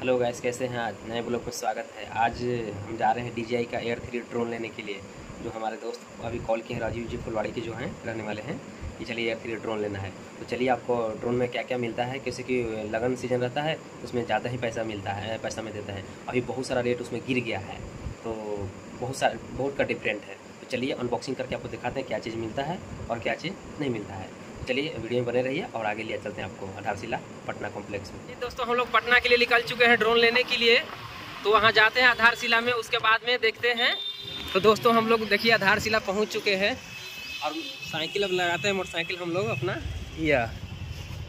Hello guys कैसे हैं आज? नए ब्लॉग में स्वागत है। आज हम जा रहे हैं DJI का एयर थ्री ड्रोन लेने के लिए, जो हमारे दोस्त अभी कॉल किए हैं, राजीव जी फुलवाड़ी के जो हैं, रहने वाले हैं, कि चलिए एयर थ्री ड्रोन लेना है। तो चलिए, आपको ड्रोन में क्या क्या मिलता है, कैसे कि लगन सीज़न रहता है, उसमें ज़्यादा ही पैसा मिलता है, पैसा में देता है। अभी बहुत सारा रेट उसमें गिर गया है तो बहुत सारा, बहुत का डिफरेंट है। तो चलिए अनबॉक्सिंग करके आपको दिखाते हैं क्या चीज़ मिलता है और क्या चीज़ नहीं मिलता है। चलिए वीडियो में बने रहिए और आगे लिए चलते हैं आपको आधारशिला पटना कॉम्प्लेक्स में। दोस्तों हम लोग पटना के लिए निकल चुके हैं ड्रोन लेने के लिए। तो वहाँ जाते हैं आधारशिला में उसके बाद में देखते हैं। तो दोस्तों हम लोग देखिए आधारशिला पहुँच चुके हैं। और साइकिल अब लगाते हैं मोटरसाइकिल हम लोग अपना। या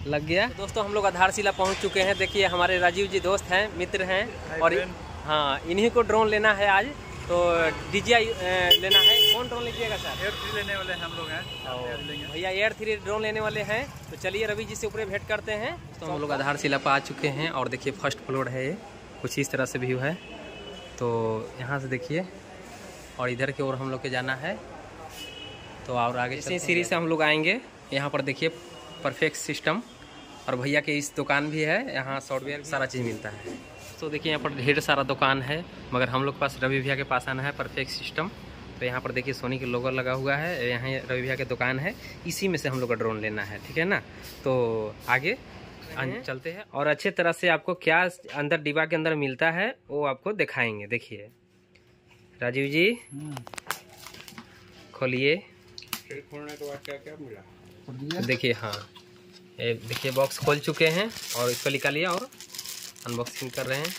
लग गया। तो दोस्तों हम लोग आधारशिला पहुँच चुके हैं। देखिए हमारे राजीव जी दोस्त हैं मित्र हैं। और हाँ इन्हीं को ड्रोन लेना है आज। तो डीजीआई लेना है। ड्रोन लीजिएगा सर। एयर थ्री लेने वाले हम लोग हैं भैया एयर थ्री ड्रोन लेने वाले हैं। तो चलिए रवि जी से ऊपर भेंट करते हैं। तो हम लोग आधारशिला पर आ चुके हैं और देखिए फ़र्स्ट फ्लोर है ये। कुछ इस तरह से व्यू है। तो यहाँ से देखिए और इधर की ओर हम लोग के जाना है। तो और आगे इसी सीढ़ी से हम लोग आएँगे। यहाँ पर देखिए परफेक्ट सिस्टम और भैया के इस दुकान भी है यहाँ सॉफ्टवेयर सारा चीज़ मिलता है। तो देखिए यहाँ पर ढेर सारा दुकान है मगर हम लोग के पास रवि भैया के पास आना है परफेक्ट सिस्टम तो यहाँ पर देखिए सोनी के लोगो लगा हुआ है यहाँ रवि भैया की दुकान है इसी में से हम लोग का ड्रोन लेना है ठीक है ना? तो आगे चलते हैं। और अच्छे तरह से आपको क्या अंदर डिब्बा के अंदर मिलता है वो आपको दिखाएँगे देखिए। राजीव जी खोलिए। खोलने के बाद क्या क्या मिला? देखिए हाँ। ये देखिए बॉक्स खोल चुके हैं और इसको निकालिए और अनबॉक्सिंग कर रहे हैं।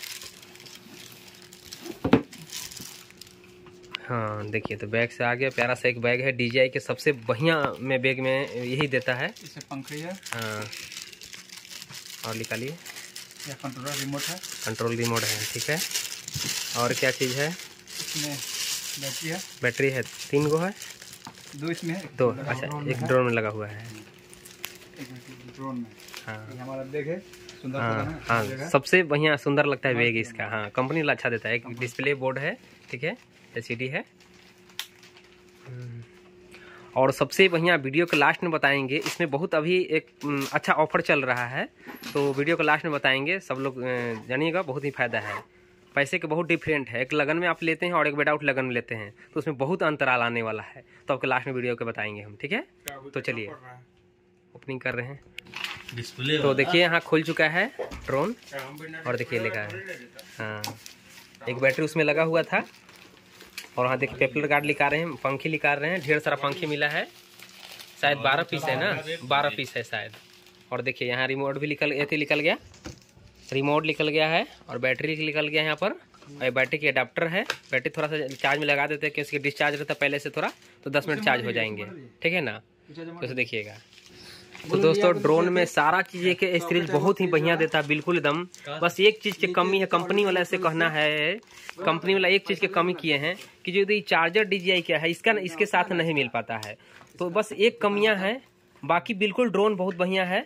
हाँ देखिए तो बैग से आ गया। प्यारा सा एक बैग है। डीजीआई के सबसे बढ़िया में बैग में यही देता है। इसे पंखी है। हाँ। और निकालिए। या कंट्रोलर रिमोट है। कंट्रोल रिमोट है ठीक है। और क्या चीज़ है? इसमें बैटरी है। बैटरी है तीन गो है? दो इसमें है दो अच्छा एक ड्रोन में लगा हुआ है। एक ड्रोन में। हाँ। हमारा बैग है। हाँ हाँ सबसे बढ़िया सुंदर लगता है बैग इसका। हाँ। कंपनी अच्छा देता है। एक डिस्प्ले बोर्ड है ठीक है? एल है। हम्म। और सबसे बढ़िया वीडियो के लास्ट में बताएँगे इसमें बहुत अभी एक हम्म, अच्छा ऑफ़र चल रहा है। तो वीडियो के लास्ट में बताएँगे सब लोग जानिएगा बहुत ही फ़ायदा है। पैसे के बहुत डिफरेंट है एक लगन में आप लेते हैं और एक विदाउट लगन में लेते हैं तो उसमें बहुत अंतराल आने वाला है। तो आपके लास्ट में वीडियो के बताएँगे हम ठीक है? तो चलिए। ओपनिंग कर रहे हैं। डिस्प्ले तो देखिए यहाँ खुल चुका है ड्रोन और देखिए लिखा है। हाँ। एक बैटरी उसमें लगा हुआ था। और वहाँ देखिए पेपलर गार्ड लिखा रहे हैं, पंखी लिखा रहे हैं, ढेर सारा पंखी मिला है। शायद बारह पीस है ना? बारह पीस है शायद। और देखिए, यहाँ रिमोट भी निकल ये निकल गया। रिमोट निकल गया है और बैटरी निकल गया यहाँ पर। और बैटरी की अडाप्टर है। बैटरी थोड़ा सा चार्ज में लगा देते हैं, कि उसकी डिस्चार्ज रहता पहले से थोड़ा तो दस मिनट चार्ज हो जाएँगे। ठीक है ना? तो देखिएगा। तो दोस्तों ड्रोन में सारा चीज़ एक स्टोरेज बहुत ही बढ़िया देता है बिल्कुल एकदम। बस एक चीज़ की कमी है कंपनी वाला से कहना है कंपनी वाला एक चीज़ की कमी किए हैं कि जो ये चार्जर डीजीआई का है इसका इसके साथ नहीं मिल पाता है। तो बस एक कमियाँ है बाकी बिल्कुल ड्रोन बहुत बढ़िया है।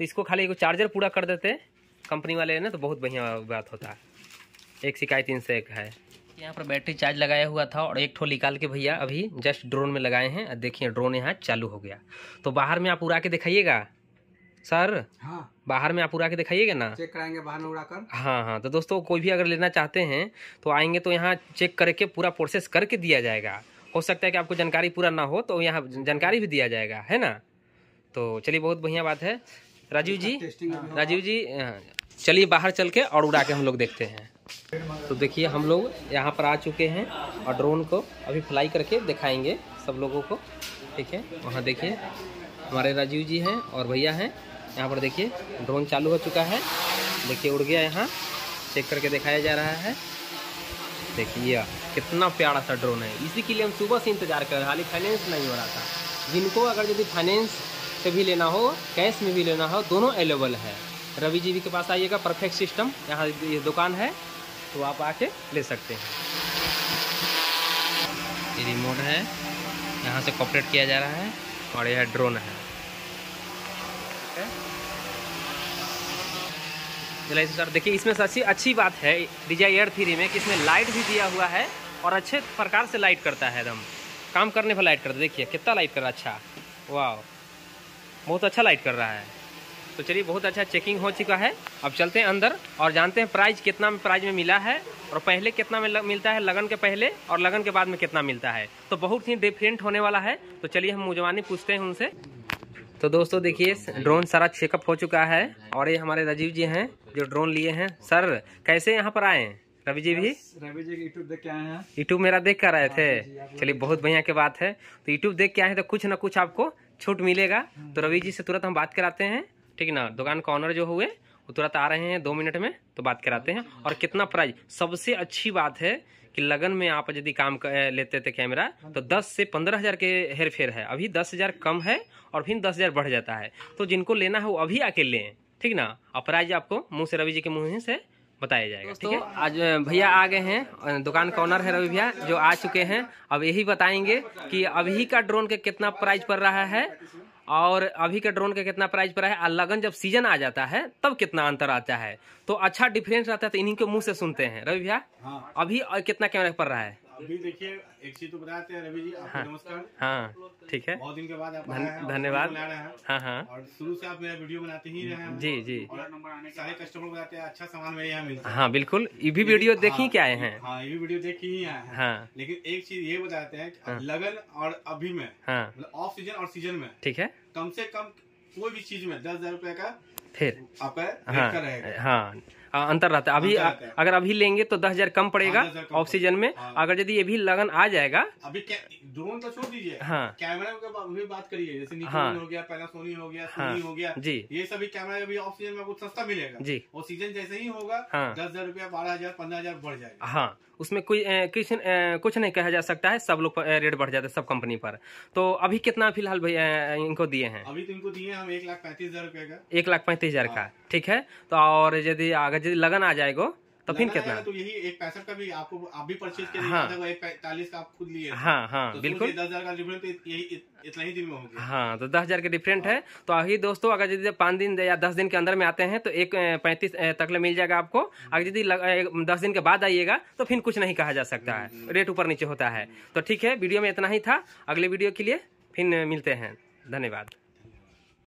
तो इसको खाली एक चार्जर पूरा कर देते कंपनी वाले ना तो बहुत बढ़िया बात होता है। एक शिकायत इनसे एक है। यहाँ पर बैटरी चार्ज लगाया हुआ था और एक ठो निकाल के भैया अभी जस्ट ड्रोन में लगाए हैं। देखिए ड्रोन यहाँ चालू हो गया। तो बाहर में आप उड़ा के दिखाइएगा? सर? हाँ। बाहर में आप उड़ा के दिखाइएगा ना? चेक कराएँगे बाहर में उड़ाकर हाँ हाँ। तो दोस्तों कोई भी अगर लेना चाहते हैं तो आएँगे तो यहाँ चेक करके पूरा प्रोसेस करके दिया जाएगा। हो सकता है कि आपको जानकारी पूरा ना हो तो यहाँ जानकारी भी दिया जाएगा है ना? तो चलिए बहुत बढ़िया बात है। राजीव जी? राजीव जी हाँ, चलिए बाहर चल के और उड़ा के हम लोग देखते हैं। तो देखिए हम लोग यहाँ पर आ चुके हैं और ड्रोन को अभी फ्लाई करके दिखाएँगे सब लोगों को। ठीक है? वहाँ देखिए, हमारे राजीव जी हैं और भैया हैं। यहाँ पर देखिए ड्रोन चालू हो चुका है। देखिए, उड़ गया यहाँ। चेक करके दिखाया जा रहा है। देखिए, कितना प्यारा सा ड्रोन है। इसी के लिए हम सुबह से इंतज़ार कर रहे हैं। हाली फाइनेंस नहीं हो रहा था। जिनको अगर यदि फाइनेंस से भी लेना हो कैश में भी लेना हो, दोनों अवेलेबल है। रवि जी भी के पास आइएगा। परफेक्ट सिस्टम यहाँ ये दुकान है। तो आप आके ले सकते हैं। ये रिमोट है। यहाँ से कॉपरेट किया जा रहा है और यह ड्रोन है। चलिए सर देखिए, इसमें सबसे अच्छी बात है डीजाई एयर थ्री में कि इसमें लाइट भी दिया हुआ है और अच्छे प्रकार से लाइट करता है एकदम। काम करने पर लाइट करता है। देखिए, कितना लाइट कर रहा अच्छा। वाह बहुत अच्छा लाइट कर रहा है। तो चलिए बहुत अच्छा चेकिंग हो चुका है। अब चलते हैं अंदर और जानते हैं प्राइज कितना में प्राइस में मिला है और पहले कितना में लग, मिलता है लगन के पहले और लगन के बाद में कितना मिलता है। तो बहुत ही डिफरेंट होने वाला है। तो चलिए हम मुजवानी पूछते हैं उनसे। तो दोस्तों देखिए ड्रोन सारा चेकअप हो चुका है और ये हमारे राजीव जी हैं जो ड्रोन लिए हैं। सर कैसे यहाँ पर आए? हैं रवि जी भी? रवि जी यूट्यूब देख के आए हैं। यूट्यूब मेरा देख कर आए थे। चलिए बहुत बढ़िया की बात है। तो यूट्यूब देख के आए हैं तो कुछ ना कुछ आपको छूट मिलेगा। तो रवि जी से तुरंत हम बात कराते हैं। ठीक ना? दुकान का ऑनर जो हुए, वो तुरंत आ रहे हैं दो मिनट में तो बात कराते हैं। और कितना प्राइस सबसे अच्छी बात है कि लगन में आप यदि काम लेते थे कैमरा तो 10 से पंद्रह हज़ार के हेर फेर है। अभी दस हज़ार कम है और फिर दस हज़ार बढ़ जाता है। तो जिनको लेना है वो अभी आके लें, ठीक ना? और प्राइज आपको मुँह से रवि जी के मुँह से बताया जाएगा, ठीक है? आज भैया आ गए हैं दुकान का ऑनर है रवि भैया, जो आ चुके हैं। अब यही बताएँगे कि अभी का ड्रोन के कितना प्राइस पड़ रहा है। और अभी के ड्रोन का कितना प्राइस पर है? और लगन जब सीज़न आ जाता है तब कितना अंतर आता है? तो अच्छा डिफरेंस रहता है तो इन्हीं के मुँह से सुनते हैं। रवि भैया हाँ। अभी कितना कैमरा पड़ रहा है? अभी देखिए एक चीज़ तो बताते हैं रवि जी आपको हाँ। नमस्कार। हाँ ठीक है। बहुत दिन के बाद आप हैं धन्यवाद। हैं। हाँ हाँ। और शुरू से आप मेरा वीडियो बनाते ही रहे हैं। जी जी। और सारे कस्टमर बताते हैं अच्छा सामान मेरे यहाँ मिलता है। हाँ बिल्कुल। ये भी वीडियो देख ही के आए हैं? हाँ ये भी वीडियो देख ही आए हैं। हाँ। लेकिन एक चीज़ ये बताते हैं हाँ। लगन और अभी में हाँ। मतलब ऑफ़ सीज़न और सीज़न में ठीक है। कम से कम कोई भी चीज़ में दस हज़ार रूपए का फिर। आपका हाँ रहेगा। हाँ। आ, अंतर रहता है। अभी है। अगर अभी लेंगे तो दस हज़ार कम पड़ेगा हाँ, 10,000 कम ऑफ़ सीज़न में हाँ। अगर यदि ये भी लगन आ जाएगा अभी ड्रोन तो छोड़ दीजिए। हाँ। कैमरा के बात करिए जैसे निकॉन हाँ। हो गया पैनासोनी हो गया हाँ। सोनी हो गया जी। ये सभी कैमरा अभी ऑफ़ सीज़न में कुछ सस्ता मिलेगा। जी। और सीज़न जैसे ही होगा हाँ। दस हज़ार रुपया बारह हज़ार पंद्रह हज़ार बढ़ जाएगा। हाँ। उसमें कोई किसी कुछ नहीं कहा जा सकता है सब लोग रेट बढ़ जाते हैं सब कंपनी पर। तो अभी कितना फ़िलहाल भैया इनको दिए हैं? अभी तो इनको दिए हम एक लाख पैंतीस हज़ार रुपए का। एक लाख पैंतीस हज़ार का। हाँ। ठीक है? तो और यदि अगर यदि लगन आ जाएगा तो फिर कितना? तो यही एक पैंसठ का भी आपको आप भी परचेज के हाँ। लिए एक पैंतालीस का आप खुद लिए हाँ। हाँ तो बिल्कुल। दस हज़ार का डिफरेंट तो यही इत- इतना ही दिन में हो गया हाँ तो दस हज़ार के डिफरेंट है। तो अभी दोस्तों अगर यदि पाँच दिन या दस दिन के अंदर में आते हैं तो एक पैंतीस तक ले मिल जाएगा आपको। अगर यदि दस दिन के बाद आइएगा तो फिर कुछ नहीं कहा जा सकता है। रेट ऊपर नीचे होता है। तो ठीक है वीडियो में इतना ही था। अगले वीडियो के लिए फिर मिलते हैं। धन्यवाद।